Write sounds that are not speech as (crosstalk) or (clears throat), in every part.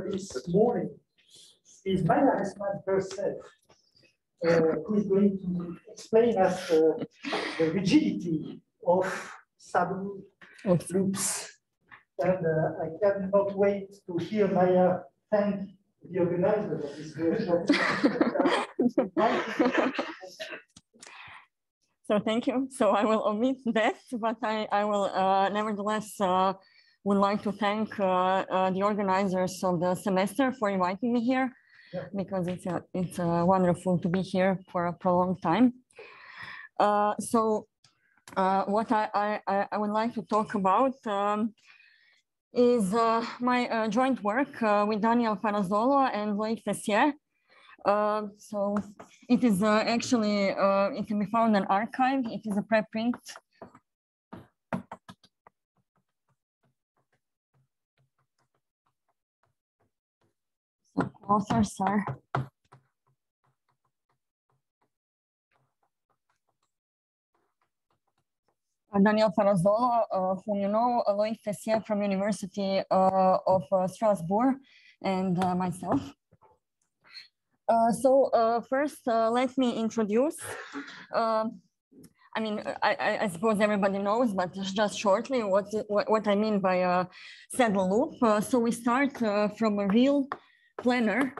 this morning is Maja Resman herself, uh, who is going to explain us uh, the rigidity of some loops. And uh, I cannot wait to hear Maja thank the organizer of this workshop. (laughs) so thank you. So I will omit that, but I, I will uh, nevertheless uh, would like to thank uh, uh, the organizers of the semester for inviting me here yeah. because it's a, it's a wonderful to be here for a prolonged time. Uh, so what I, I, I would like to talk about um, is uh, my uh, joint work uh, with Daniel Panazzolo and Loïc Teyssier. so it is actually, it can be found in arXiv. It is a preprint authors are Daniel Panazzolo, uh, whom you know, Loïc Teyssier from University uh, of uh, Strasbourg, and uh, myself. Uh, so uh, first, let me introduce. I mean, I, I, suppose everybody knows, but just shortly, what, what, what I mean by a saddle loop. so we start from a real planar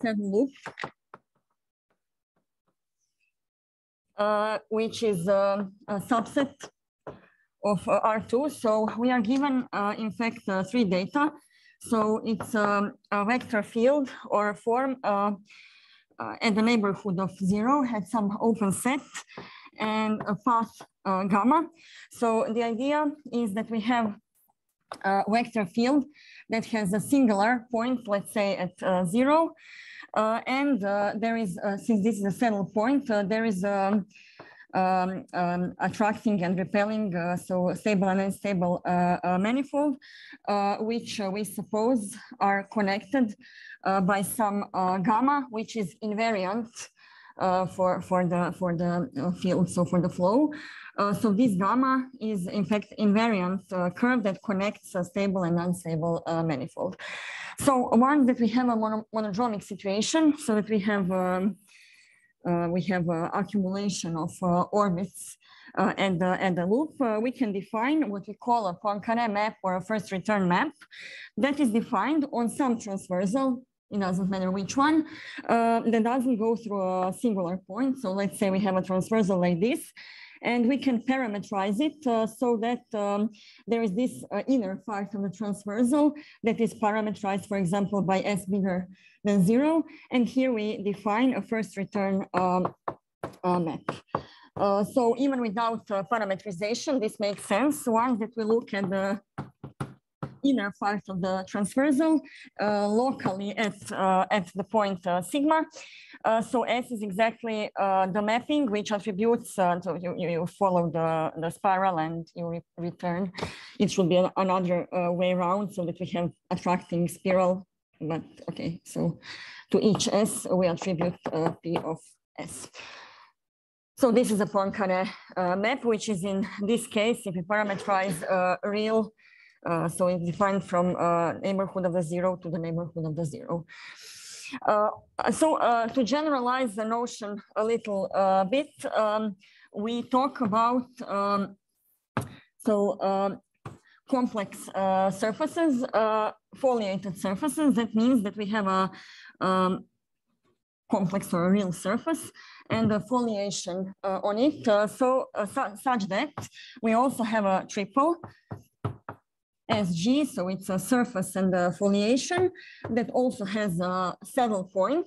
saddle loop, uh, which is a, a subset of uh, R2. So we are given, uh, in fact, uh, three data. So it's um, a vector field or a form uh, uh, at the neighborhood of zero, had some open set and a path gamma. So the idea is that we have a vector field that has a singular point, let's say at uh, zero. Uh, and uh, there is, since this is a saddle point, there is a um, um, attracting and repelling, uh, so stable and unstable uh, uh, manifold, which we suppose are connected by some gamma, which is invariant for, for the, for the field, so for the flow. Uh, so this gamma is in fact invariant uh, curve that connects a stable and unstable uh, manifold. So one that we have a mono monodromic situation, so that we have um, uh, we have uh, accumulation of uh, orbits and, and the loop, we can define what we call a Poincaré map or a first return map that is defined on some transversal it doesn't matter which one, that doesn't go through a singular point. So let's say we have a transversal like this, and we can parameterize it uh, so that um, there is this uh, inner part of the transversal that is parameterized, for example, by s bigger than zero. And here we define a first return um, uh, map. Uh, so even without uh, parameterization, this makes sense. Once that we look at the inner part of the transversal uh, locally at, uh, at the point uh, sigma. Uh, so S is exactly uh, the mapping which attributes, uh, so you, you follow the, the spiral and you re return. It should be another way around so that we have attracting spiral, but okay, so to each S we attribute P of S. So this is a Poincaré uh, map, which is in this case, if we parameterize uh, real uh, so it's defined from uh, neighborhood of the zero to the neighborhood of the zero. Uh, so uh, to generalize the notion a little uh, bit, um, we talk about um, so um, complex uh, surfaces, foliated surfaces. That means that we have a um, complex or a real surface and the foliation on it. so su such that we also have a triple SG, so it's a surface and a foliation that also has a saddle point,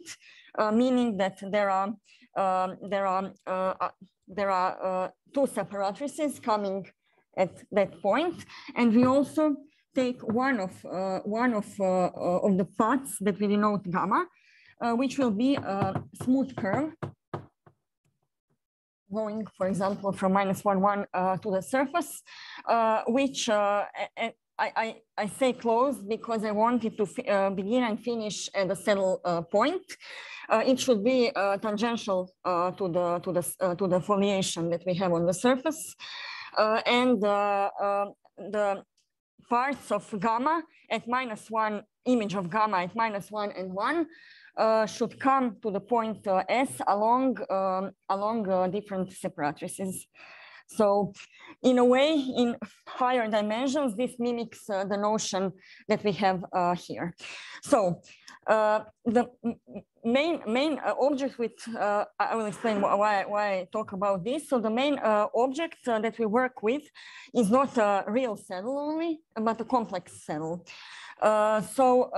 uh, meaning that there are um, there are uh, uh there are uh, two separatrices coming at that point, and we also take one of uh, one of uh, of the paths that we denote gamma, which will be a smooth curve going, for example, from minus one, one uh, to the surface, uh, which uh, I, I, say close because I wanted to uh, begin and finish at the saddle uh, point. Uh, it should be uh, tangential uh, to the to the uh, to the foliation that we have on the surface, and the parts of gamma at minus one, image of gamma at minus one and one uh, should come to the point uh, S along, um, along uh, different separatrices. So in a way, in higher dimensions, this mimics uh, the notion that we have uh, here. So uh, the main main uh, object with uh, I will explain why why I talk about this. So the main uh, object that we work with is not a real saddle only, but a complex saddle. so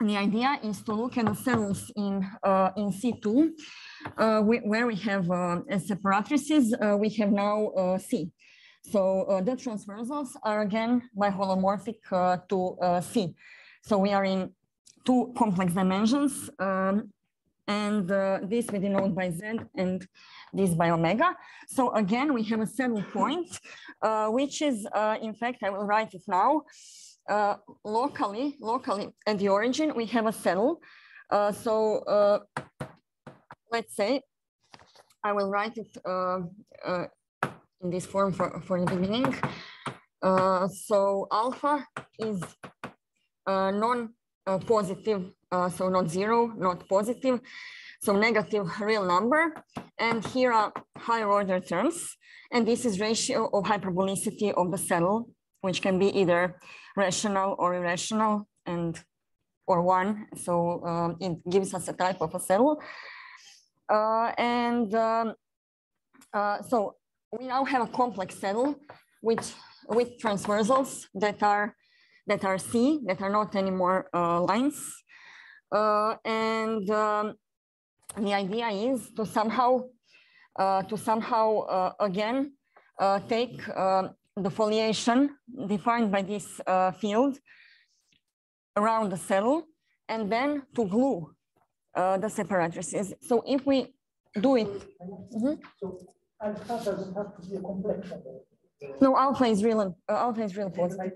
the idea is to look at the cells in uh, in C2, uh, we, where we have uh, separatrices, we have now C. So the transversals are again biholomorphic to C. So we are in two complex dimensions, um, and this we denote by Z and this by omega. So again, we have a saddle point, which is, in fact, I will write it now, uh, locally, locally at the origin, we have a cell. Uh, so uh, let's say I will write it uh, uh, in this form for, for the beginning. Uh, so alpha is non-positive, so not zero, not positive. So negative real number. And here are higher order terms. And this is ratio of hyperbolicity of the cell, which can be either rational or irrational and or one. So um, it gives us a type of a cell. Uh, and um, uh, so we now have a complex cell with, with transversals that are that are C, that are not anymore uh, lines. And um, the idea is to somehow, to somehow again, take um, the foliation defined by this uh, field around the cell and then to glue uh, the separatrices. So if we do it. Mm -hmm. So alpha doesn't have to be a complex number. No, alpha is real. Uh, alpha is real positive.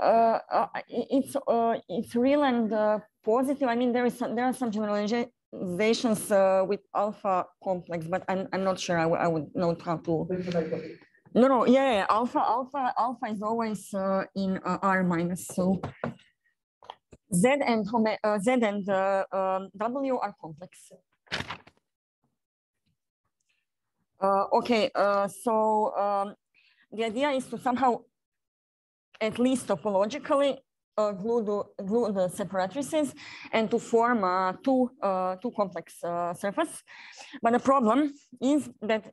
Uh, uh, it's uh, it's real and uh, positive. I mean, there is some, there are some generalizations uh, with alpha complex, but I'm, I'm not sure I, I would know how to. No, no, yeah, yeah, alpha, alpha, alpha is always uh, in uh, R minus. So Z and uh, Z and uh, um, W are complex. Uh, okay, uh, so um, the idea is to somehow, at least topologically, uh, glue, the, glue the separatrices and to form uh, two, two complex uh, surface. But the problem is that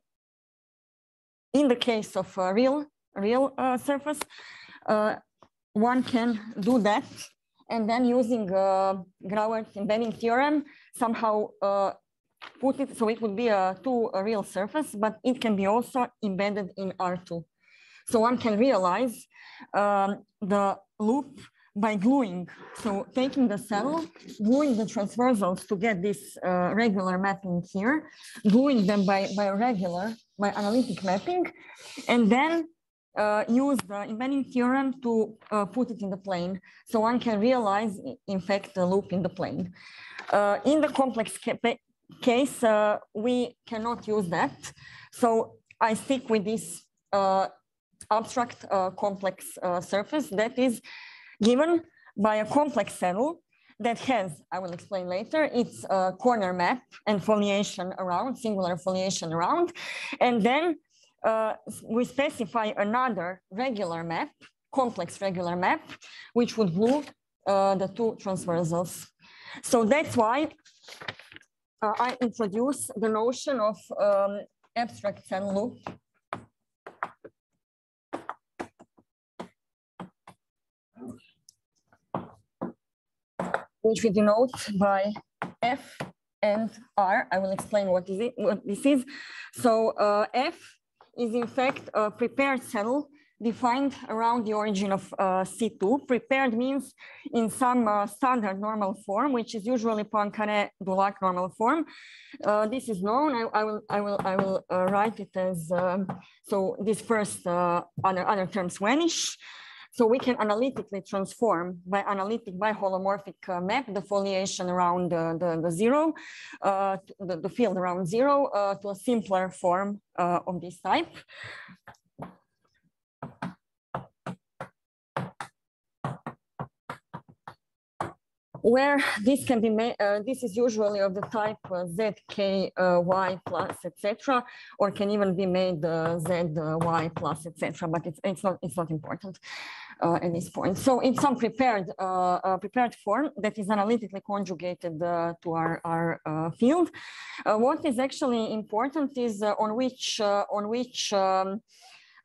in the case of a real, real surface, one can do that and then using uh, Grauert's embedding theorem, somehow uh, put it, so it would be a two a real surface, but it can be also embedded in R2. So one can realize um, the loop by gluing, so taking the cell, gluing the transversals to get this uh, regular mapping here, gluing them by, by regular, by analytic mapping, and then uh, use the embedding theorem to uh, put it in the plane. So one can realize, in fact, the loop in the plane. Uh, in the complex ca case, uh, we cannot use that. So I stick with this uh, abstract complex surface that is given by a complex saddle that has, I will explain later, its uh, corner map and foliation around, singular foliation around. And then uh, we specify another regular map, complex regular map, which would glue uh, the two transversals. So that's why uh, I introduce the notion of um, abstract saddle loop which we denote by F and R. I will explain what, is it, what this is. So uh, F is in fact a prepared cell defined around the origin of uh, C2. Prepared means in some uh, standard normal form, which is usually Poincaré-Dulac normal form. Uh, this is known. I, I will I will I will uh, write it as um, so. This first uh, other other terms vanish. So we can analytically transform by analytic by holomorphic uh, map the foliation around the, the, the zero, uh, the, the, field around zero uh, to a simpler form uh, of this type. Where this can be made, uh, this is usually of the type uh, zk uh, y plus etc or can even be made uh, z uh, y plus etc but it's, it's not it's not important uh, at this point so in some prepared prepared form that is analytically conjugated to our, our field what is actually important is on which on which um,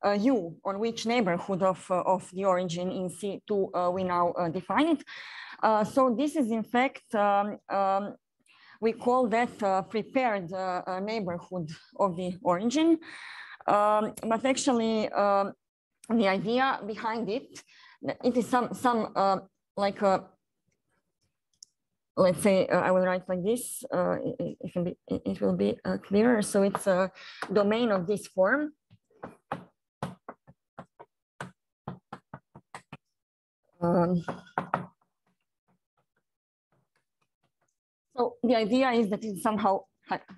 uh, U, on which neighborhood of, uh, of the origin in C2 uh, we now define it. Uh, so this is in fact, um, um, we call that uh, prepared uh, neighborhood of the origin. Um, but actually, um, the idea behind it, it is some, some like a, let's say uh, I will write like this, uh, it, it, will be, it will be uh, clearer. So it's a domain of this form. Um, So the idea is that it's somehow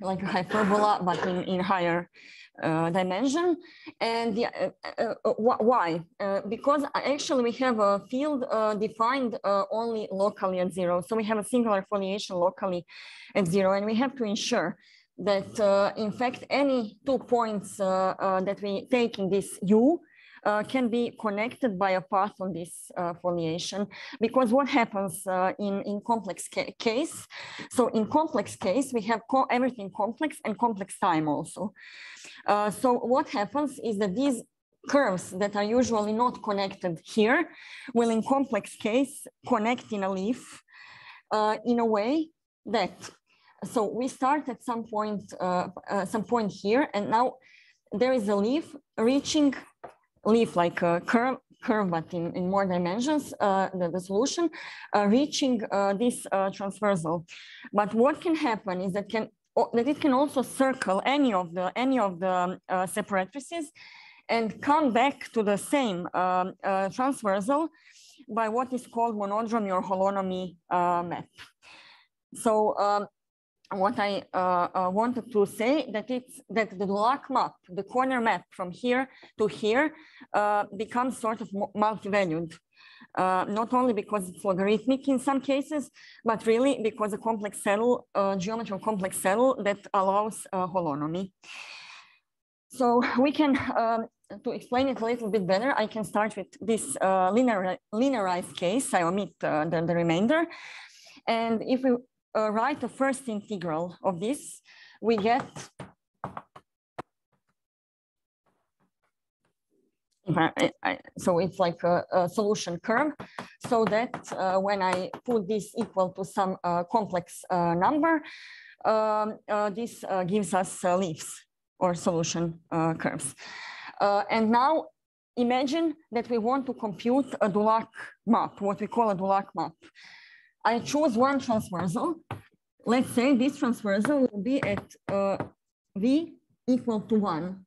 like a hyperbola, but in, in higher uh, dimension. And the, uh, uh, uh why? Uh, because actually we have a field uh, defined only locally at zero. So we have a singular foliation locally at zero, and we have to ensure that in fact any two points that we take in this U uh, can be connected by a path on this uh, foliation because what happens uh, in, in complex ca case, so in complex case, we have co everything complex and complex time also. Uh, so what happens is that these curves that are usually not connected here will in complex case connect in a leaf uh, in a way that so we start at some point uh, uh, some point here and now there is a leaf reaching leaf like a curve, curve but in, in more dimensions, uh, the, the solution, uh, reaching uh, this uh, transversal. But what can happen is that can that it can also circle any of the any of the uh, separatrices and come back to the same um, uh, transversal by what is called monodromy or holonomy map. So um, what I uh, uh, wanted to say that it's that the Dulac map, the corner map from here to here, uh, becomes sort of multi-valued. Uh, not only because it's logarithmic in some cases, but really because a complex saddle, uh, geometrical complex saddle that allows uh, holonomy. So we can, um, to explain it a little bit better, I can start with this linear, linearized case. I omit the, the remainder. And if we uh, write the first integral of this, we get so it's like a, a, solution curve so that uh, when I put this equal to some uh, complex uh, number, um, uh, this uh, gives us leaves or solution curves. and now imagine that we want to compute a Dulac map, what we call a Dulac map. I choose one transversal. Let's say this transversal will be at uh, V equal to one.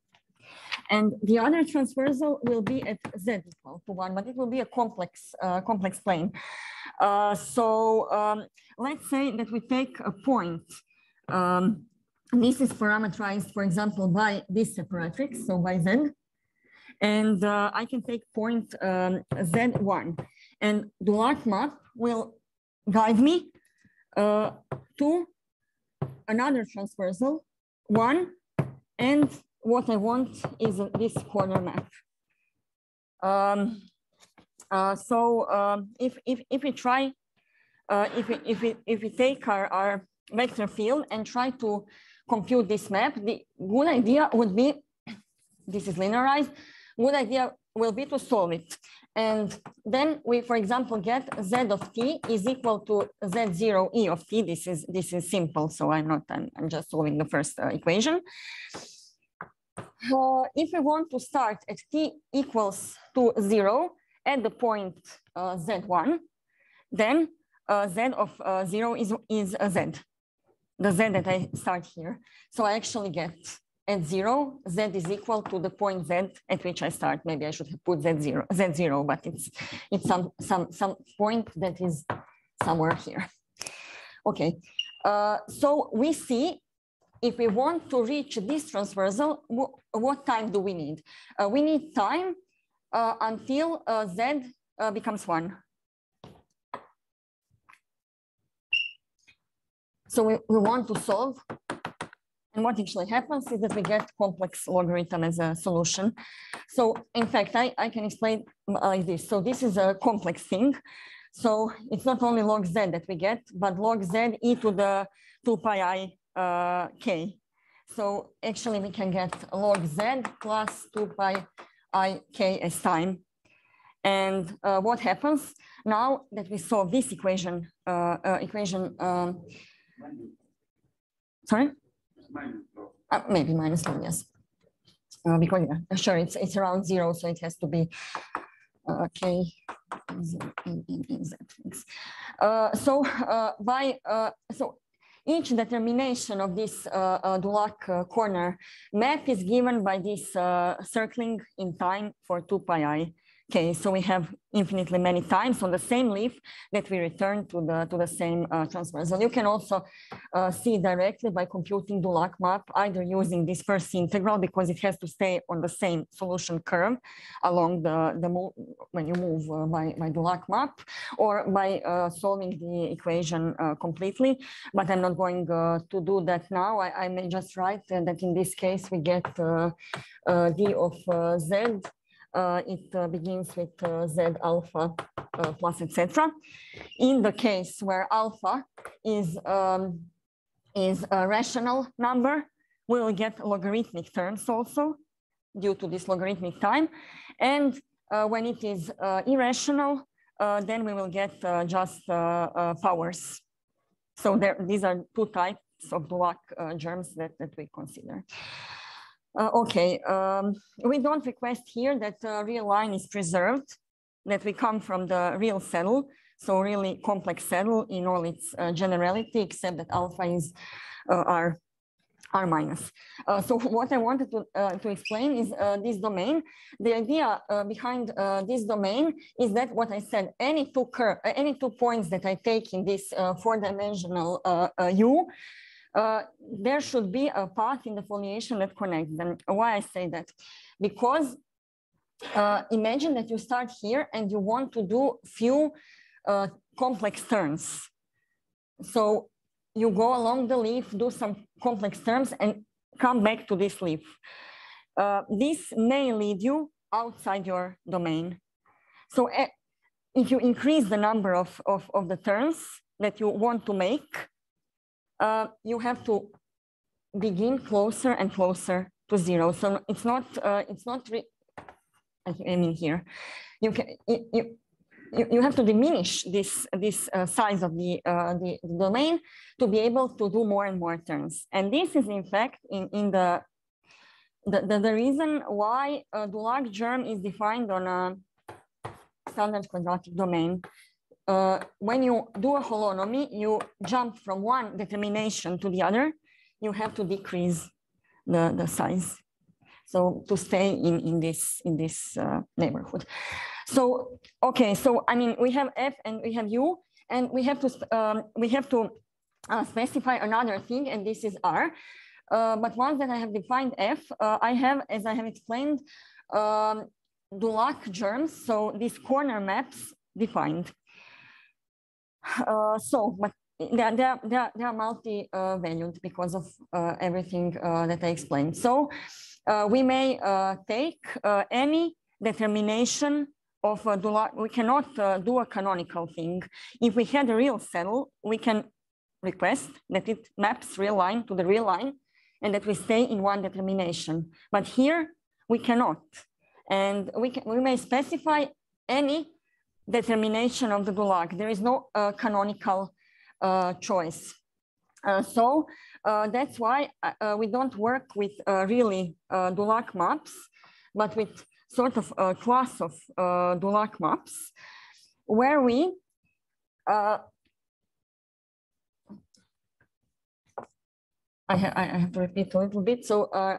And the other transversal will be at Z equal to one, but it will be a complex, uh, complex plane. Uh, so um, let's say that we take a point. Um, this is parameterized, for example, by this separatrix, so by Z. And uh, I can take point um, Z1. And the Dulac map will guide me uh, to another transversal one and what I want is this corner map. Um, uh, so um, if, if, if we try, uh, if, we, if, we, if we take our, our vector field and try to compute this map, the good idea would be, this is linearized, good idea will be to solve it. And then we, for example, get z of t is equal to z0 e of t. This is this is simple, so I'm not. I'm, I'm just solving the first uh, equation. Uh, if we want to start at t equals to zero at the point uh, z1, then uh, z of uh, zero is is a z, the z that I start here. So I actually get at zero, z is equal to the point z at which I start. Maybe I should have put z zero, z zero, but it's it's some some some point that is somewhere here. Okay, uh, so we see if we want to reach this transversal, what time do we need? Uh, we need time uh, until uh, z uh, becomes one. So we, we want to solve. And what actually happens is that we get complex logarithm as a solution. So in fact, I, I can explain like this. So this is a complex thing. So it's not only log z that we get, but log z e to the 2 pi i uh, k. So actually we can get log z plus 2 pi i k as time. And uh, what happens now that we solve this equation, uh, uh equation, um, sorry? Uh, maybe minus one, yes. Uh, because yeah, sure, it's it's around zero, so it has to be okay. Uh, so uh, by uh, so each determination of this uh, uh, Dulac uh, corner map is given by this circling in time for 2 pi i. Okay, so we have infinitely many times on the same leaf that we return to the to the same uh, transversal. You can also uh, see directly by computing the Dulac map, either using this first integral because it has to stay on the same solution curve along the, the when you move uh, by, by Dulac map, or by uh, solving the equation uh, completely. But I'm not going uh, to do that now. I, I may just write that in this case we get d of z uh, it uh, begins with uh, Z alpha plus etc. In the case where alpha is, um, is a rational number, we will get logarithmic terms also due to this logarithmic time. And when it is irrational, then we will get just powers. So there, these are two types of uh, germs that, that we consider. Uh, okay, um, we don't request here that the real line is preserved, that we come from the real saddle, so really complex saddle in all its uh, generality, except that alpha is uh, R, R minus. Uh, so (laughs) what I wanted to, uh, to explain is uh, this domain. The idea behind this domain is that what I said, any two, any two points that I take in this four-dimensional U uh, there should be a path in the foliation that connects them. Why I say that? Because uh, imagine that you start here and you want to do few uh, complex turns. So you go along the leaf, do some complex turns and come back to this leaf. Uh, this may lead you outside your domain. So uh, if you increase the number of, of, of the turns that you want to make, uh, you have to begin closer and closer to zero. So it's not, uh, it's not, I mean here, you can, you, you, you have to diminish this, this uh, size of the, uh, the domain to be able to do more and more turns. And this is in fact in, in the, the, the, the reason why a Dulac germ is defined on a standard quadratic domain uh, when you do a holonomy, you jump from one determination to the other, you have to decrease the, the size. So to stay in, in this, in this uh, neighborhood. So, okay, so I mean, we have F and we have U, and we have to, um, we have to uh, specify another thing, and this is R. Uh, but once that I have defined F, uh, I have, as I have explained, um, Dulac germs, so these corner maps defined. Uh, so, but they they are, they are, they are multi-valued because of uh, everything uh, that I explained. So we may take any determination of a we cannot do a canonical thing. If we had a real saddle, we can request that it maps real line to the real line and that we stay in one determination. But here we cannot. And we, can, we may specify any determination of the Dulac. There is no uh, canonical uh, choice. Uh, so uh, that's why uh, uh, we don't work with really Dulac maps, but with sort of a class of Dulac maps where we I, ha I, have to repeat a little bit. So uh,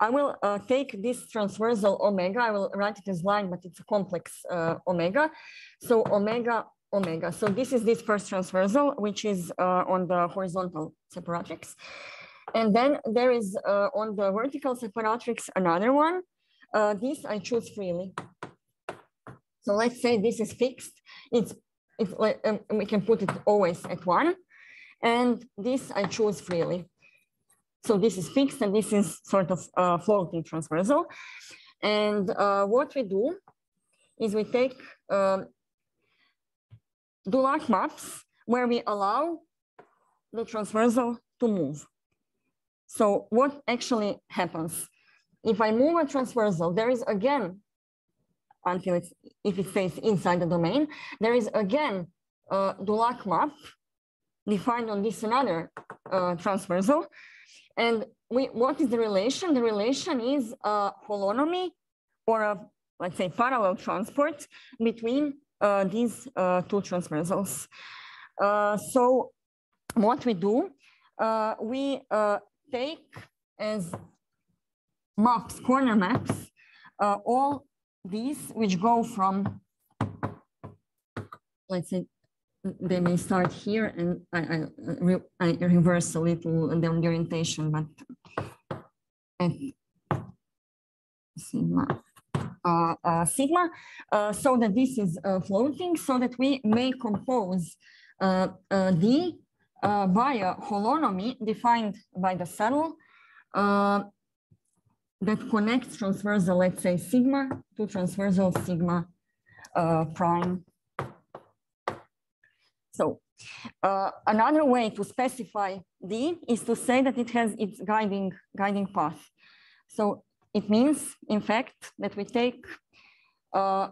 I will uh, take this transversal omega, I will write it as line, but it's a complex uh, omega. So omega, omega. So this is this first transversal, which is uh, on the horizontal separatrix. And then there is uh, on the vertical separatrix another one. Uh, this I choose freely. So let's say this is fixed. It's, it's um, we can put it always at one. and this I choose freely. So this is fixed and this is sort of uh, floating transversal. And uh, what we do is we take um, Dulac maps where we allow the transversal to move. So what actually happens? If I move a transversal, there is again, until it's, if it stays inside the domain, there is again a Dulac map defined on this another uh, transversal. And we, what is the relation? The relation is a holonomy or a, let's say, parallel transport between uh, these uh, two transversals. Uh, so what we do, uh, we uh, take as maps, corner maps, all these which go from, let's say, they may start here and I, I, re, I reverse a little the orientation, but sigma, uh, uh, sigma, uh, so that this is uh, floating, so that we may compose uh, uh, D via holonomy defined by the saddle that connects transversal, let's say sigma to transversal sigma prime so uh, another way to specify D is to say that it has its guiding, guiding path. So it means, in fact, that we take uh,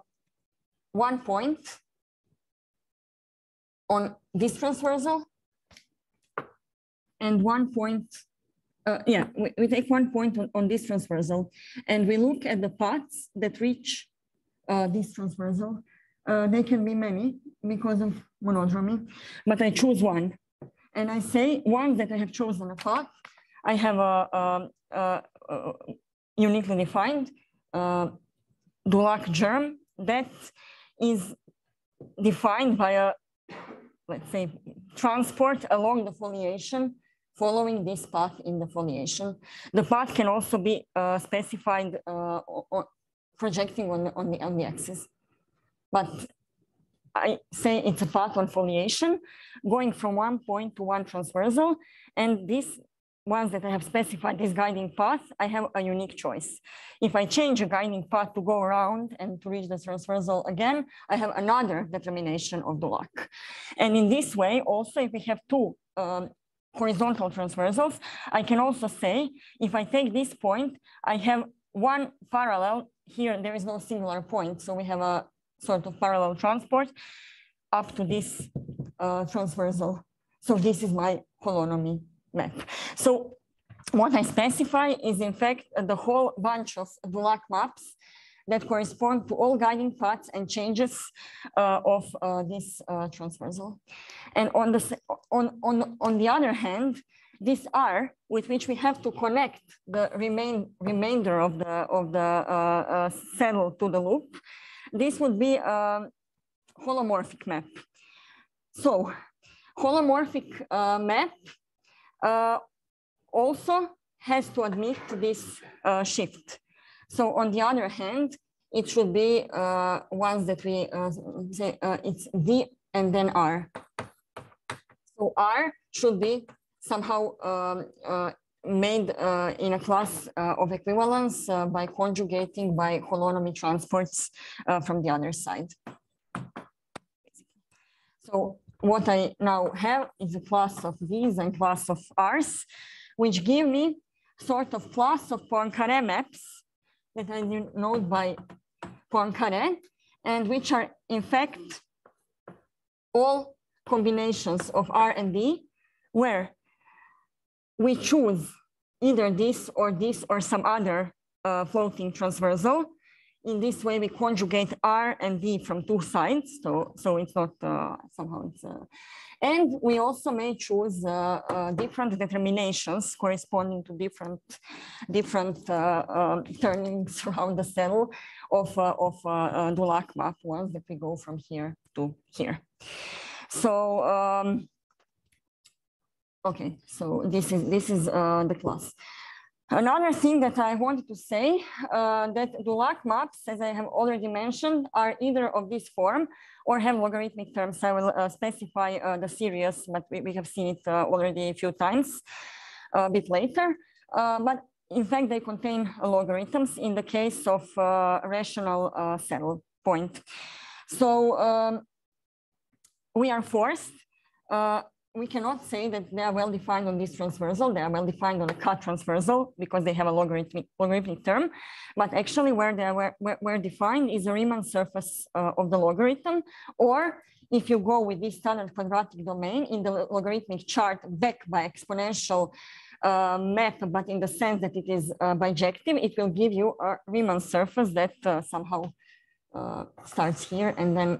one point on this transversal and one point, uh, yeah, we, we, take one point on, on, this transversal and we look at the paths that reach uh, this transversal. Uh, they can be many because of monodromy, but I choose one. And I say one that I have chosen a path, I have a, a, a, uniquely defined uh, Dulac germ that is defined by a, let's say, transport along the foliation following this path in the foliation. The path can also be uh, specified uh, or projecting on the, on, the, on the axis. But I say it's a path on foliation going from one point to one transversal. And these ones that I have specified this guiding path, I have a unique choice. If I change a guiding path to go around and to reach the transversal again, I have another determination of Dulac. And in this way, also, if we have two um, horizontal transversals, I can also say, if I take this point, I have one parallel here, there is no singular point. So we have a sort of parallel transport up to this uh, transversal. So this is my holonomy map. So what I specify is in fact the whole bunch of Dulac maps that correspond to all guiding paths and changes uh, of uh, this uh, transversal. And on the, on, on, on the other hand, this R with which we have to connect the remain, remainder of the, of the uh, uh, saddle to the loop this would be a holomorphic map. So holomorphic uh, map uh, also has to admit this uh, shift. So on the other hand, it should be uh, ones that we uh, say uh, it's D and then R. So R should be somehow um, made uh, in a class uh, of equivalence uh, by conjugating by holonomy transports uh, from the other side. So what I now have is a class of these and class of R's, which give me sort of class of Poincare maps that I denote by Poincare, and which are in fact all combinations of R and D, where we choose either this or this or some other uh, floating transversal. In this way, we conjugate R and D from two sides, so, so it's not uh, somehow it's, uh, and we also may choose uh, uh, different determinations corresponding to different, different uh, um, turnings around the cell of, of Dulac map ones that we go from here to here. So um, Okay, so this is this is uh, the class. Another thing that I wanted to say uh, that Dulac maps, as I have already mentioned, are either of this form or have logarithmic terms. I will uh, specify uh, the series, but we, we have seen it uh, already a few times a bit later. Uh, but in fact, they contain logarithms in the case of uh, rational saddle point. So um, we are forced we cannot say that they are well defined on this transversal. They are well defined on a cut transversal because they have a logarithmic, logarithmic term. But actually where they are where, where, defined is the Riemann surface uh, of the logarithm. Or if you go with this standard quadratic domain in the logarithmic chart back by exponential uh, map, but in the sense that it is uh, bijective, it will give you a Riemann surface that uh, somehow uh, starts here and then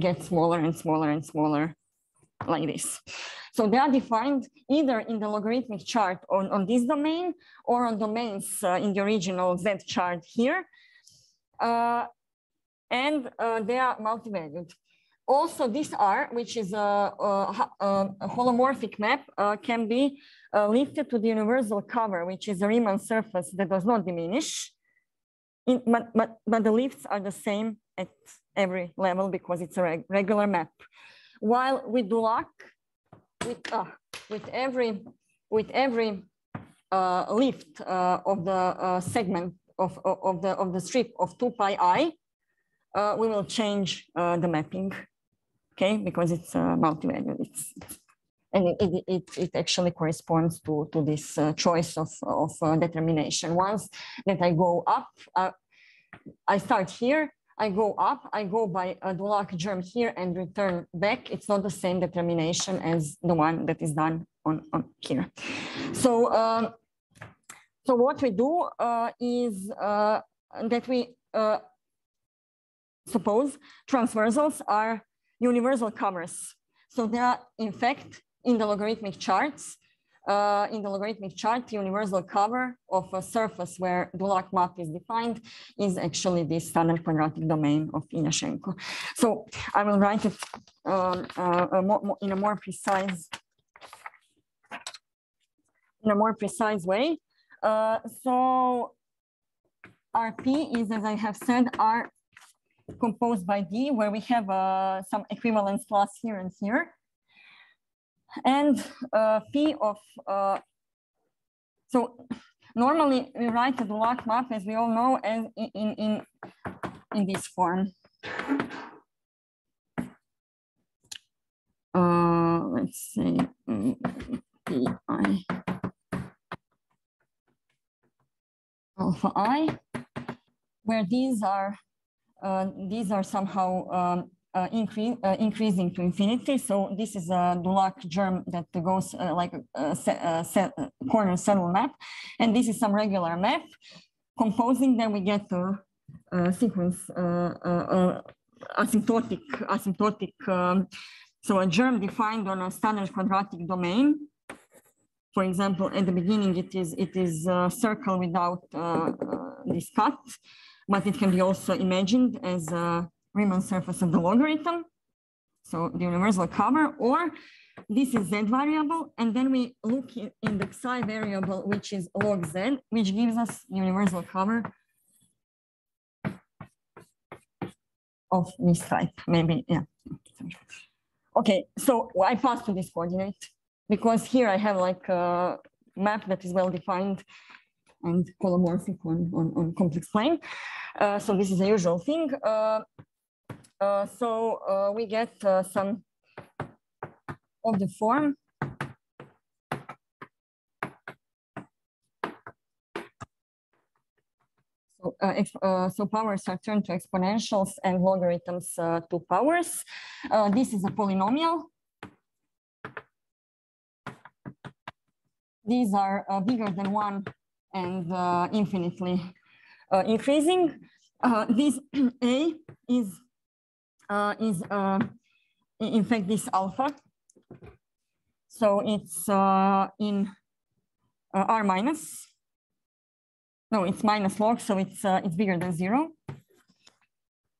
gets smaller and smaller and smaller like this. So they are defined either in the logarithmic chart on, on this domain or on domains uh, in the original Z chart here. Uh, and uh, they are multivalued. Also, this R, which is a, a, a holomorphic map, uh, can be uh, lifted to the universal cover, which is a Riemann surface that does not diminish. In, but, but, but the lifts are the same at every level because it's a reg regular map. While with Dulac, with, uh, with every, with every uh, lift uh, of the uh, segment of, of, the, of the strip of 2 pi i, uh, we will change uh, the mapping, okay? Because it's uh, multi-value. It's, and it, it, it, it, actually corresponds to, to this choice of, of determination. Once that I go up, I start here, I go up, I go by a Dulac germ here and return back. It's not the same determination as the one that is done on, on here. So, um, so what we do uh, is uh, that we uh, suppose transversals are universal covers. So they are in fact in the logarithmic charts uh, in the logarithmic chart, the universal cover of a surface where Dulac map is defined is actually the standard quadratic domain of Ilyashenko. So I will write it um, uh, a more, in a more precise in a more precise way. Uh, so RP is, as I have said, R composed by D, where we have uh, some equivalence class here and here and uh, P of, uh, so normally we write the Dulac map, as we all know, as in, in, in, this form. Uh, let's say P I alpha I, where these are uh, these are somehow um, uh, uh, increasing to infinity. So this is a Dulac germ that goes uh, like a set, set, corner saddle map. And this is some regular map. Composing, then we get a, a sequence, asymptotic, asymptotic. Um, so a germ defined on a standard quadratic domain. For example, at the beginning, it is it is a circle without uh, uh, this cut, but it can be also imagined as a Riemann surface of the logarithm. So the universal cover, or this is z variable, and then we look in the psi variable, which is log z, which gives us universal cover of this type, maybe, yeah. Okay, so I pass to this coordinate because here I have like a map that is well defined and holomorphic on, on, on complex plane. Uh, so this is a usual thing. Uh, so uh, we get uh, some of the form. So, uh, so powers are turned to exponentials and logarithms to powers. this is a polynomial. These are bigger than one and infinitely increasing. this (clears throat) A is uh, is uh, in fact this alpha. So it's uh, in uh, r minus. No, it's minus log, so it's uh, it's bigger than zero.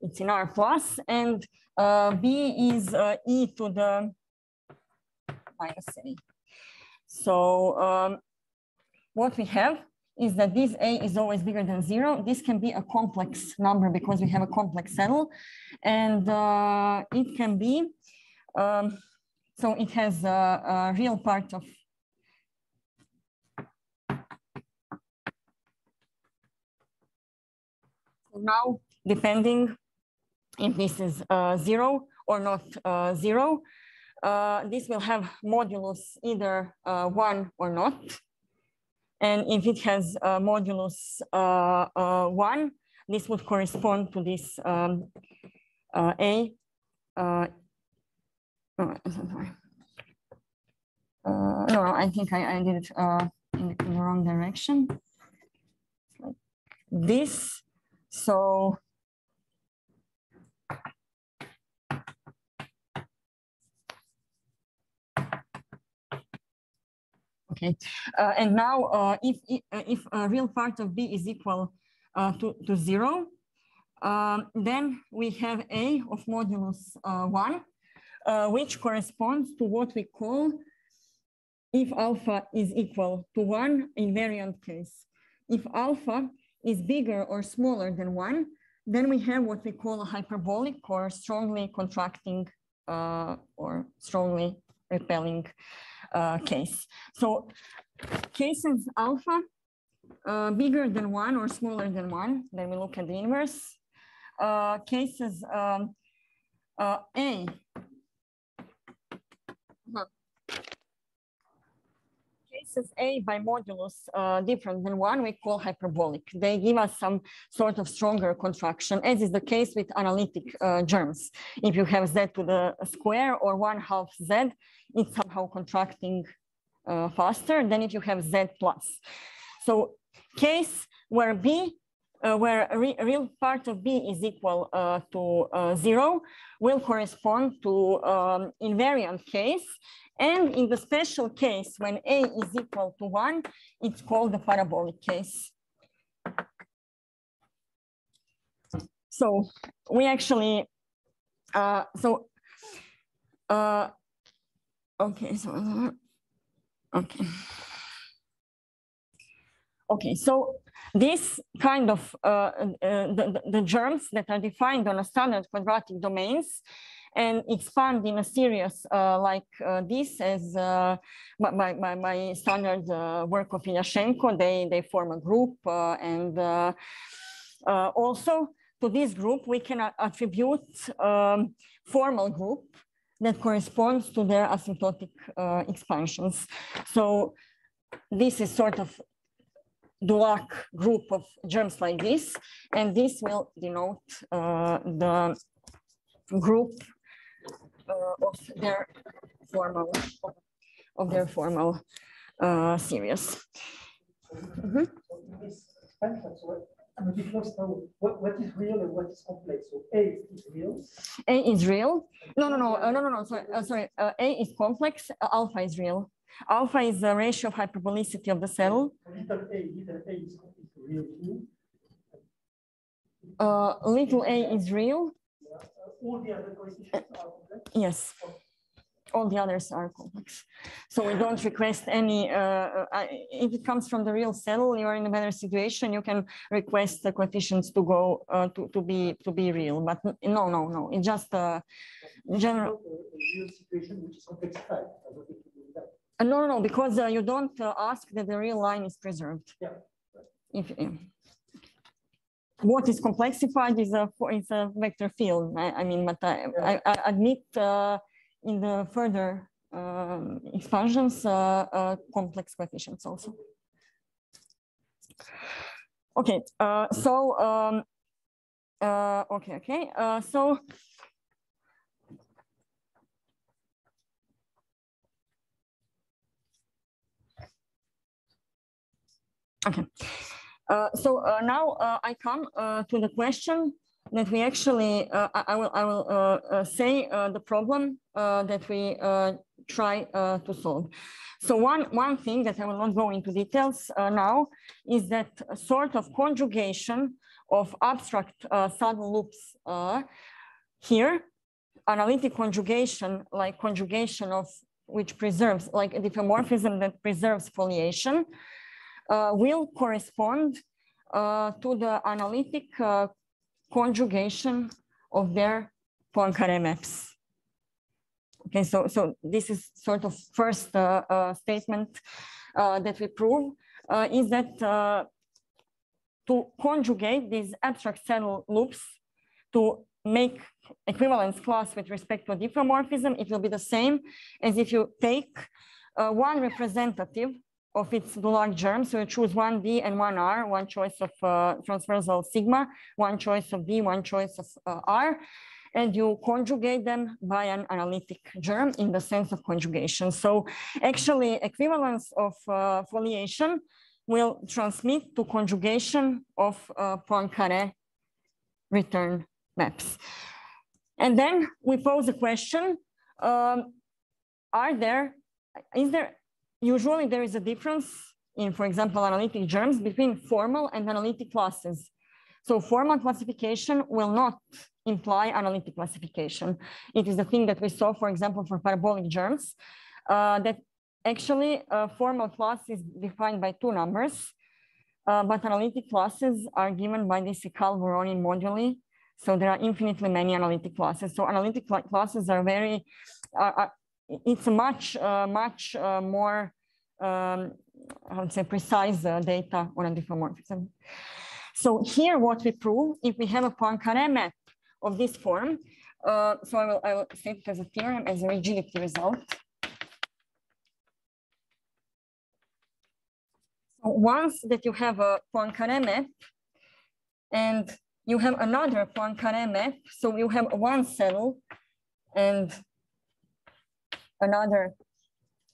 It's in r plus, and uh, b is e to the minus a. So um, what we have is that this A is always bigger than zero. This can be a complex number because we have a complex saddle. And uh, it can be, um, so it has a, a real part of now, depending if this is uh, zero or not uh, zero, uh, this will have modulus either uh, one or not. And if it has uh, modulus uh, one, this would correspond to this um, A. No, I think I, I did it in, in, the wrong direction. Like this so okay, uh, and now uh, if if a real part of b is equal uh, to to zero, um, then we have a of modulus uh, one, uh, which corresponds to what we call if alpha is equal to one invariant case. If alpha is bigger or smaller than one, then we have what we call a hyperbolic or strongly contracting uh, or strongly repelling uh, case. So cases alpha uh, bigger than one or smaller than one, then we look at the inverse. Uh, cases um, uh, A cases A by modulus uh, different than one, we call hyperbolic. They give us some sort of stronger contraction, as is the case with analytic uh, germs. If you have z to the square or one half z, it's somehow contracting uh, faster than if you have z plus. So case where B uh, where a, re real part of B is equal uh, to uh, zero will correspond to um, invariant case and in the special case, when A is equal to one, it's called the parabolic case. So we actually, uh, so, uh, okay, so, okay. Okay, so this kind of uh, uh, the, the germs that are defined on a standard quadratic domains and expand in a series uh, like uh, this as uh, my, my, my standard uh, work of Ilyashenko. They, they form a group and also to this group, we can attribute um, formal group that corresponds to their asymptotic expansions. So this is sort of Dulac group of germs like this, and this will denote the group uh, of their formal of their formal uh, series. Mm -hmm. I'm a bit lost now. What, what is real and what is complex? So A is real. A is real. No, no, no, uh, no, no, no. Sorry, uh, sorry. Uh, A is complex. Uh, alpha is real. Alpha is the ratio of hyperbolicity of the cell. Little a, little a is, real too. Uh, little a is real all the other coefficients are? Yes. All the others are complex. So we don't request any, uh, uh, if it comes from the real cell, you're in a better situation, you can request the coefficients to go, uh, to, to be to be real, but no, no, no, it's just a general. Real situation which is complexified. Uh, no, no, because uh, you don't uh, ask that the real line is preserved. Yeah. If, yeah what is complexified is a is a vector field. I, I mean, but I, I, I admit uh, in the further um, expansions uh, uh, complex coefficients also. Okay, uh, so um, uh, okay, okay, uh, so. Okay. Uh, so uh, now uh, I come uh, to the question that we actually, uh, I, I, will, I will uh, say the problem that we try to solve. So one, one thing that I will not go into details now is that sort of conjugation of abstract saddle loops here analytic conjugation, like conjugation of which preserves, like a diffeomorphism that preserves foliation, will correspond to the analytic conjugation of their Poincare maps. Okay, so, so this is sort of first uh, uh, statement uh, that we prove is that to conjugate these abstract saddle loops to make equivalence class with respect to a diffeomorphism, it will be the same as if you take uh, one representative of its Dulac germ. So you choose one D and one R, one choice of uh, transversal sigma, one choice of D, one choice of uh, R, and you conjugate them by an analytic germ in the sense of conjugation. So actually equivalence of uh, foliation will transmit to conjugation of uh, Poincare return maps. And then we pose a question, um, are there, is there, usually there is a difference in, for example, analytic germs between formal and analytic classes. So formal classification will not imply analytic classification. It is the thing that we saw, for example, for parabolic germs, uh, that actually a formal class is defined by two numbers, uh, but analytic classes are given by this Écalle-Voronin moduli. So there are infinitely many analytic classes. So analytic cl classes are very, uh, uh, it's much, uh, much uh, more, um, I would say, precise data on a diffeomorphism. So here what we prove, if we have a Poincare map of this form. Uh, so I will, I will state it as a theorem as a rigidity result. So once that you have a Poincare map and you have another Poincare map, so you have one saddle and another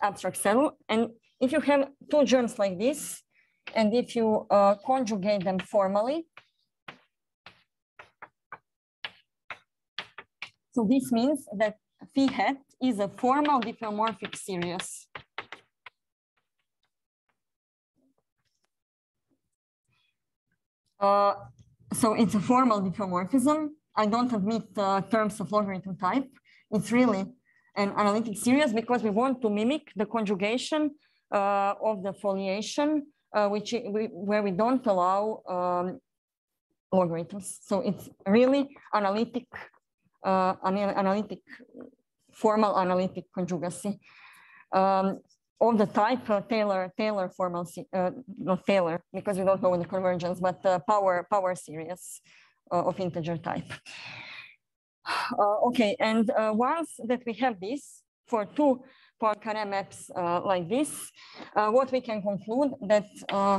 abstract saddle. And if you have two germs like this, and if you uh, conjugate them formally, So this means that phi hat is a formal diffeomorphic series. Uh, so it's a formal diffeomorphism. I don't admit uh, terms of logarithm type. It's really an analytic series because we want to mimic the conjugation uh, of the foliation, uh, which we, where we don't allow um, logarithms. So it's really analytic uh, analytic, formal analytic conjugacy um, of the type uh, Taylor, Taylor formal, uh, not Taylor, because we don't know the convergence, but power, power series uh, of integer type. Uh, okay, and uh, once that we have this for two Poincare maps like this, what we can conclude that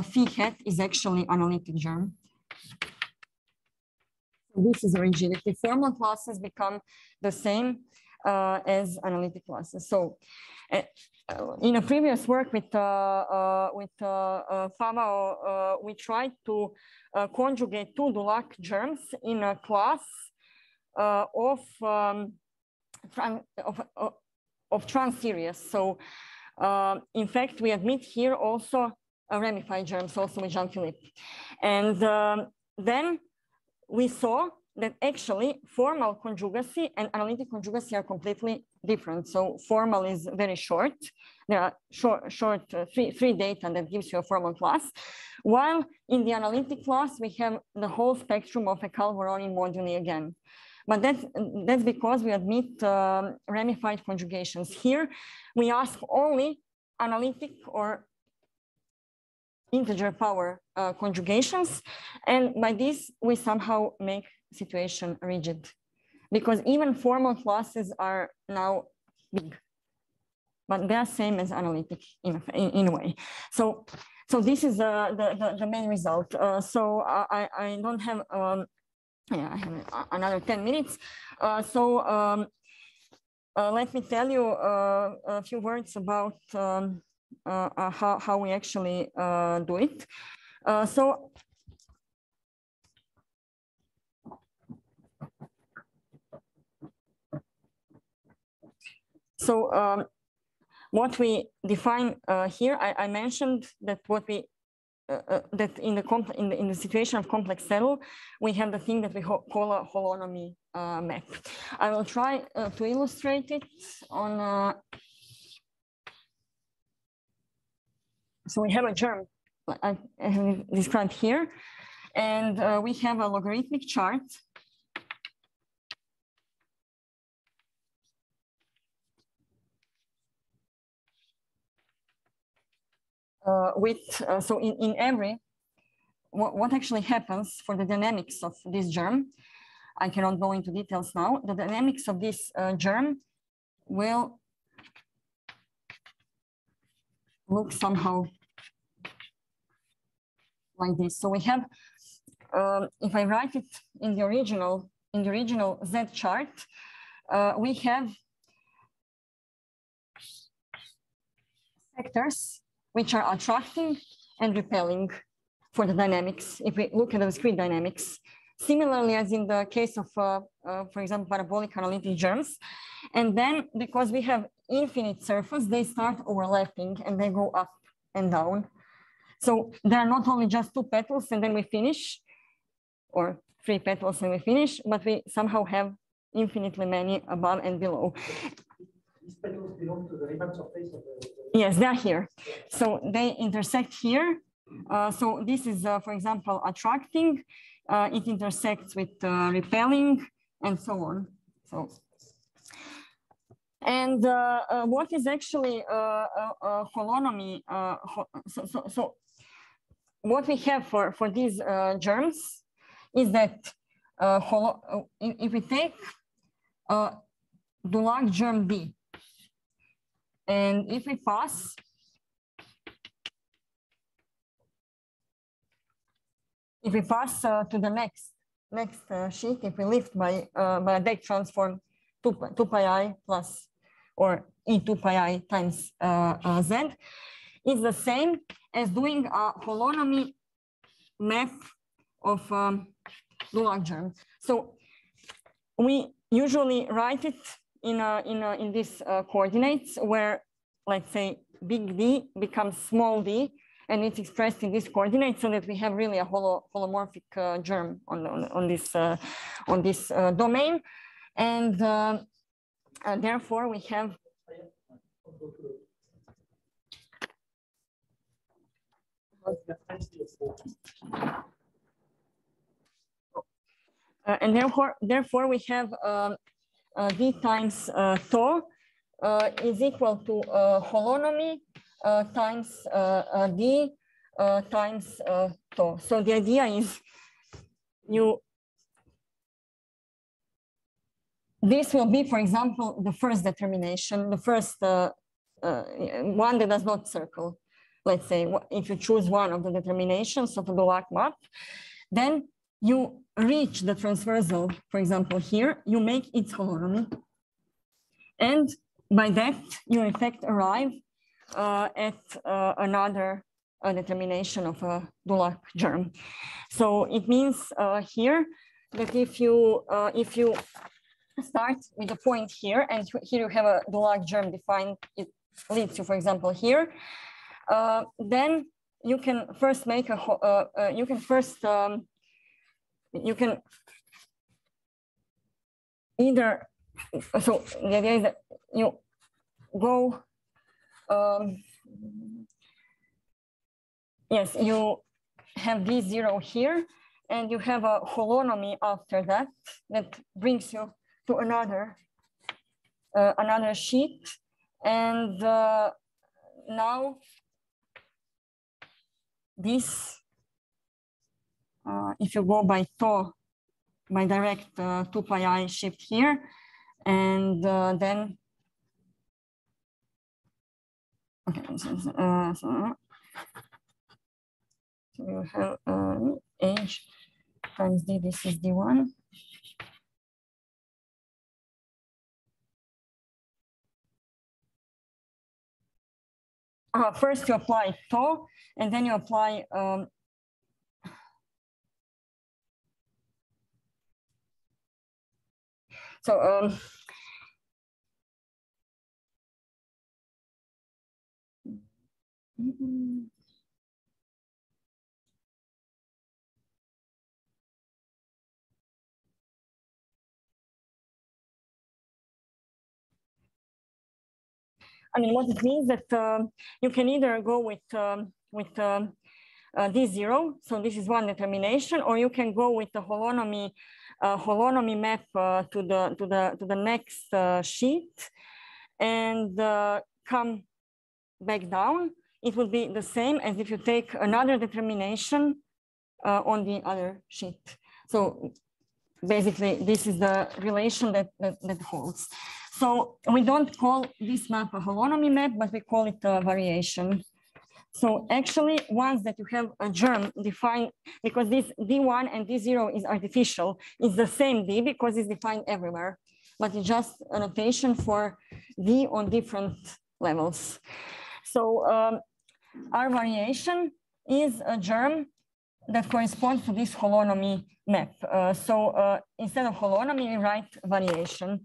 phi hat is actually analytic germ this is rigidity. Formal classes become the same uh, as analytic classes. So uh, in a previous work with, uh, uh with uh, uh, Pavao, we tried to conjugate two Dulac germs in a class of, um, of, of trans series. So in fact, we admit here also ramified germs also with Jean-Philippe. And um, then we saw that actually formal conjugacy and analytic conjugacy are completely different. So formal is very short. There are short, short uh, three, three data that gives you a formal class. While in the analytic class, we have the whole spectrum of Écalle-Voronin moduli again. But that's, that's because we admit um, ramified conjugations. Here, we ask only analytic or integer power uh, conjugations. And by this, we somehow make situation rigid because even formal classes are now big, but they are same as analytic in, in, in a way. So, so this is uh, the, the, the, main result. Uh, so I, I don't have, um, yeah, I have another 10 minutes. Uh, so um, uh, let me tell you uh, a few words about um, uh, uh, how, how we actually uh, do it. so So um, what we define here, I, I, mentioned that what we uh, uh, that in the, in the, in the situation of complex saddle, we have the thing that we call a holonomy map. I will try to illustrate it on so we have a germ I have described here. And uh, we have a logarithmic chart with, uh, so in, in every, what, what actually happens for the dynamics of this germ, I cannot go into details now, the dynamics of this uh, germ will look somehow like this. So we have, um, if I write it in the original, in the original Z chart, uh, we have sectors which are attracting and repelling for the dynamics, if we look at the screen dynamics. Similarly, as in the case of, uh, uh, for example, parabolic analytic germs. And then because we have infinite surface, they start overlapping and they go up and down. So there are not only just two petals and then we finish, or three petals and we finish, but we somehow have infinitely many above and below. These petals belong to the surface of the Yes, they're here. So they intersect here. Uh, so this is, uh, for example, attracting. Uh, it intersects with uh, repelling and so on. So, and uh, uh, what is actually holonomy? so, so, so, what we have for, for these germs is that if we take uh, Dulac germ B, and if we pass, if we pass uh, to the next next uh, sheet, if we lift by uh, by a deck transform 2, 2 pi i plus or e 2 pi i times uh, uh, z is the same as doing a holonomy map of um, Dulac germ. So we usually write it in, a, in, a, in these uh, coordinates where, let's say, big D becomes small d, and it's expressed in this coordinate so that we have really a holo, holomorphic uh, germ on, on, on this, uh, on this uh, domain. And uh, uh, therefore, we have and therefore, therefore we have um, uh, d times uh, tau uh, is equal to holonomy times d times tau. So the idea is you this will be, for example, the first determination, the first uh, uh, one that does not circle. Let's say if you choose one of the determinations of the Dulac map, then you reach the transversal, for example, here, you make its holonomy. And by that, you in fact arrive uh, at uh, another uh, determination of a Dulac germ. So it means uh, here that if you, uh, if you start with a point here, and here you have a Dulac germ defined, it leads you, for example, here, uh, then you can first make a, you can first um, you can either, so the idea is that you go, um, yes, you have v zero here, and you have a holonomy after that, that brings you to another, uh, another sheet. And uh, now this uh, if you go by tau, by direct uh, 2 pi i shift here, and uh, then, okay, so, uh, so, so you have uh, h times d, this is d1. Uh, first you apply tau, and then you apply um, So um, I mean, what it means that um, you can either go with um, with um, uh, D0. So this is one determination, or you can go with the holonomy holonomy map uh, to the to the to the next uh, sheet and uh, come back down. It will be the same as if you take another determination uh, on the other sheet. So basically, this is the relation that, that, that holds. So we don't call this map a holonomy map, but we call it a variation. So actually, once that you have a germ defined, because this D1 and D0 is artificial, it's the same D because it's defined everywhere, but it's just a notation for D on different levels. So um, our variation is a germ that corresponds to this holonomy map. Uh, so uh, instead of holonomy, we write variation.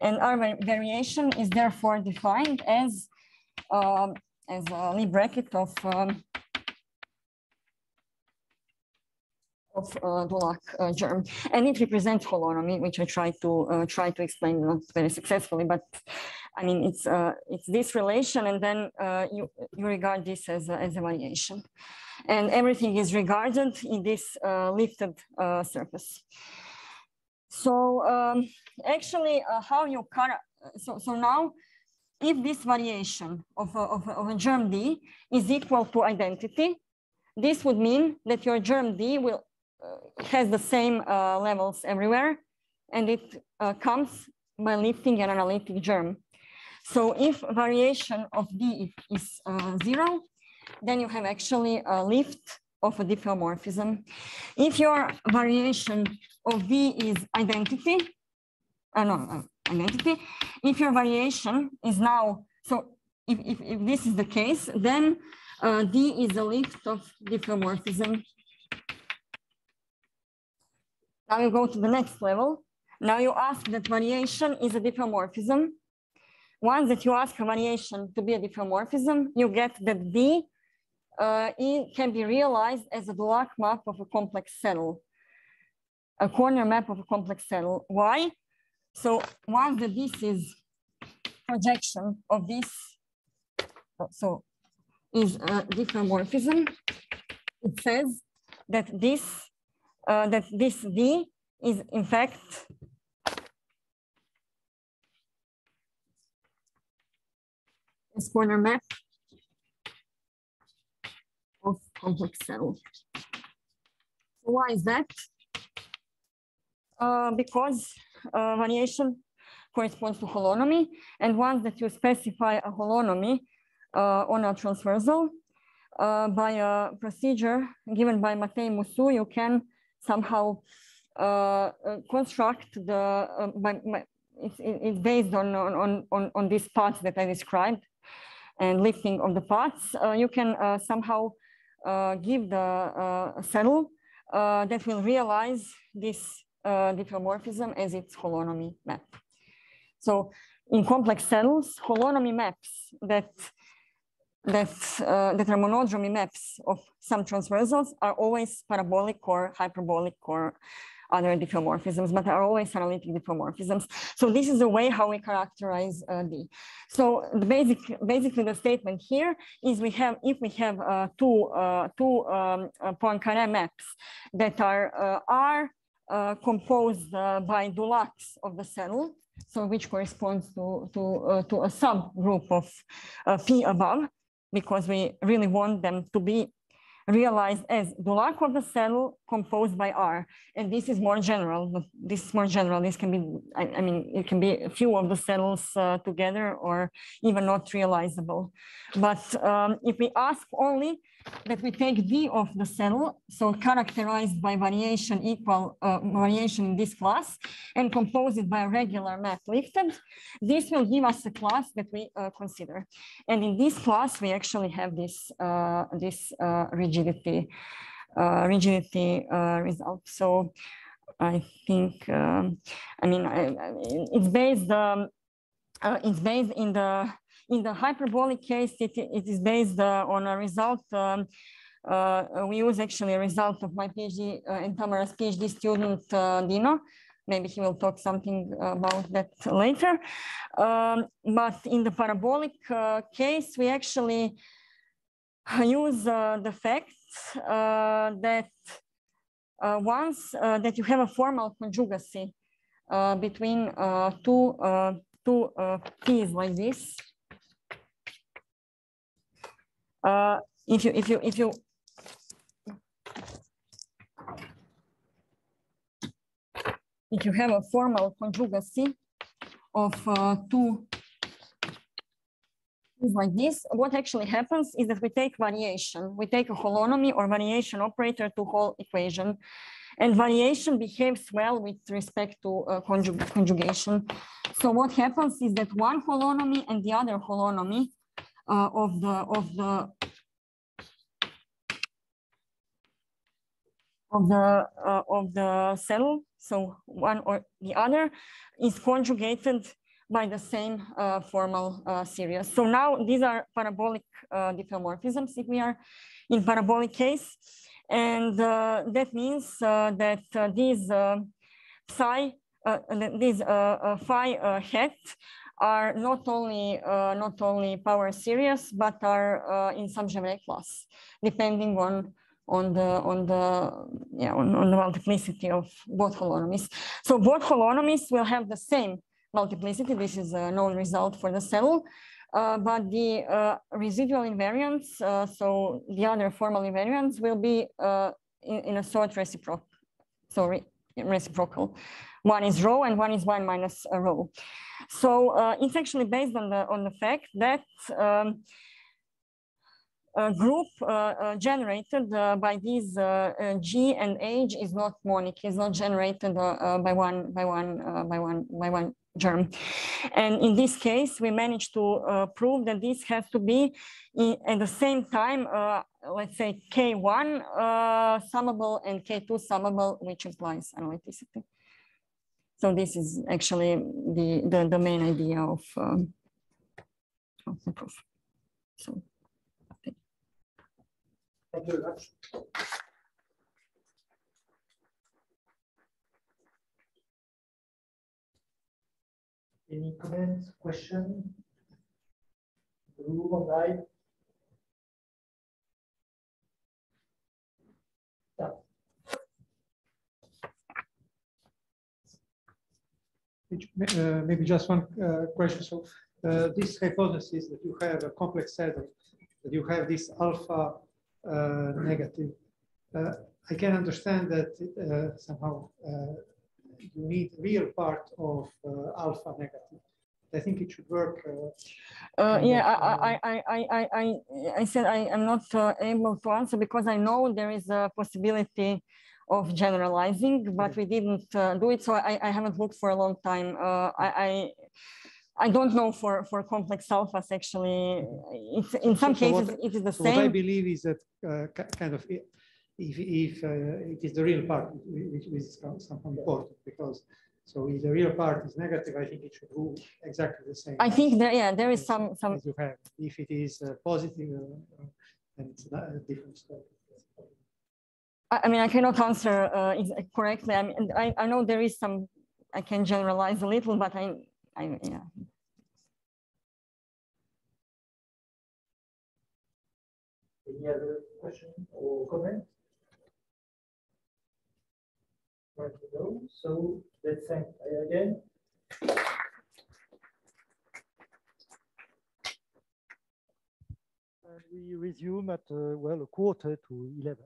And our variation is therefore defined as um, as a Lie bracket of um, of uh, Dulac uh, germ, and it represents holonomy, which I try to uh, try to explain not very successfully, but I mean it's uh, it's this relation, and then uh, you you regard this as a, as a variation, and everything is regarded in this uh, lifted uh, surface. So um, actually, how you so so now if this variation of a, of, of a germ D is equal to identity, this would mean that your germ D will uh, has the same uh, levels everywhere, and it uh, comes by lifting an analytic germ. So if variation of D is uh, zero, then you have actually a lift of a diffeomorphism. If your variation of D is identity, uh, no, uh, identity. If your variation is now, so if, if, if this is the case, then uh, D is a lift of diffeomorphism. Now you go to the next level. Now you ask that variation is a diffeomorphism. Once that you ask a variation to be a diffeomorphism, you get that D uh, can be realized as a Dulac map of a complex saddle, a corner map of a complex saddle. Why? So once that this is projection of this, so is a diffeomorphism, it says that this uh, that this D is in fact this corner map of complex cell. So why is that? Uh, because uh, variation corresponds to holonomy. And once that you specify a holonomy uh, on a transversal uh, by a procedure given by Mattei Moussu, you can somehow uh, uh, construct the, uh, by, by, it's, it's, based on, on, on, on these parts that I described and lifting of the parts, you can somehow give the saddle that will realize this uh, diffeomorphism as its holonomy map. So in complex cells, holonomy maps that that uh, that are monodromy maps of some transversals are always parabolic or hyperbolic or other diffeomorphisms, but are always analytic diffeomorphisms. So this is the way how we characterize uh, D. So the basic, basically the statement here is we have, if we have uh, two, uh, two um, uh, Poincaré maps that are uh, R composed uh, by Dulacs of the cell, so which corresponds to, to, uh, to a subgroup of P above, because we really want them to be realized as Dulac of the cell composed by R. And this is more general. This is more general. This can be, I, I mean, it can be a few of the cells uh, together or even not realizable. But um, if we ask only that we take V of the cell, so characterized by variation equal uh, variation in this class, and compose it by a regular map lifted, this will give us a class that we uh, consider. And in this class, we actually have this, uh, this uh, rigidity, rigidity uh, result. So I think, um, I mean, I, I, it's based, um, it's based in the in the hyperbolic case, it, it is based uh, on a result. Um, uh, we use actually a result of my PhD uh, and Tamara's PhD student, Dino. Maybe he will talk something about that later. Um, but in the parabolic case, we actually use the fact uh, that uh, once uh, that you have a formal conjugacy uh, between two, two p's like this, if you if you if you if you have a formal conjugacy of uh, two like this, what actually happens is that we take variation. We take a holonomy or variation operator to whole equation. And variation behaves well with respect to uh, conjug conjugation. So what happens is that one holonomy and the other holonomy uh, of the of the of the uh, of the cell, so one or the other, is conjugated by the same uh, formal uh, series. So now these are parabolic uh, diffeomorphisms if we are in parabolic case. And uh, that means uh, that uh, these psi, these phi hat are not only not only power series, but are in some geometric class, depending on on the on the yeah on, on the multiplicity of both holonomies. So both holonomies will have the same multiplicity. This is a known result for the cell. Uh, but the uh, residual invariants, uh, so the other formal invariants will be uh, in, in, a sort reciprocal. sorry, reciprocal. One is rho and one is one minus rho. So uh, it's actually based on the on the fact that um, a group uh, generated by these G and H is not monic, is not generated by one by one by one by one germ. And in this case, we managed to uh, prove that this has to be in, at the same time, uh, let's say K1 uh, summable and K2 summable, which implies analyticity. So this is actually the, the, the main idea of, um, of the proof. So, Thank you very much. Any comments, question? Room online? Uh, maybe just one uh, question. So uh, this hypothesis that you have a complex saddle, that you have this alpha uh, negative, uh, I can understand that uh, somehow you need real part of uh, alpha negative. I think it should work. Uh, uh, yeah, of, I, I, I, I, I said I am not able to answer because I know there is a possibility of generalizing, but we didn't do it. So I, I haven't looked for a long time. I, I I don't know for, for complex alphas actually. It's, in some so cases, what, it is the so same. What I believe is that uh, kind of if, if uh, it is the real part, which is somehow important because so if the real part is negative, I think it should rule exactly the same. I think there, yeah, there is some some. you have, if it is uh, positive, uh, then it's a different story. I mean, I cannot answer uh, correctly. I mean, I, I know there is some. I can generalize a little, but I, I yeah. Any other question or comment? Where to go. So let's thank again. And we resume at, uh, well, a quarter to 11.